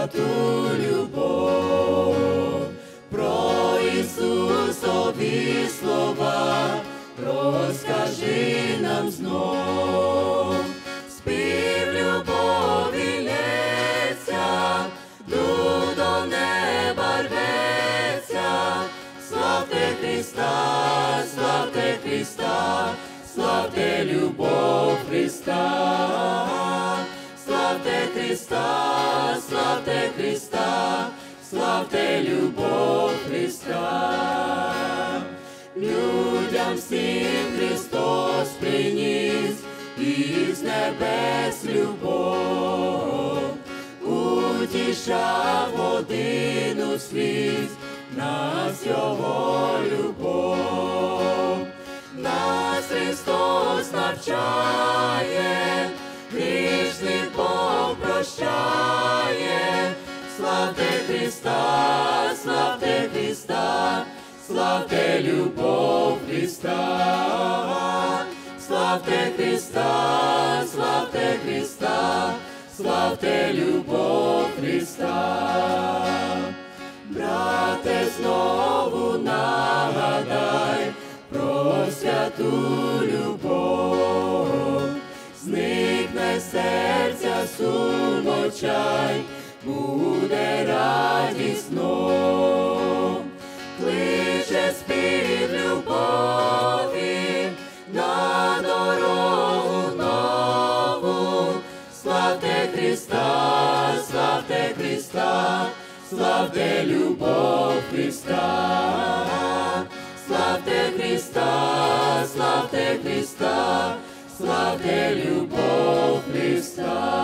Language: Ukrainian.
святу любов, про Ісусові слова, розкажи нам знов, спів любові лється, до неба рветься, славте Христа, славте Христа, славте любов Христа. Славте Христа, Христа, славте любов Христа. Людям всім Христос приніс із небес любов, утішав годину сліз, нас його любов, славте любов Христа, славте Христа, славте Христа, славте любов Христа. Брате, знову нагадай про святу любов, зникне серця сум очай, буде радісно, Христа, славте Христа, славте любов Христа, славте Христа, славте Христа, славте любов Христа.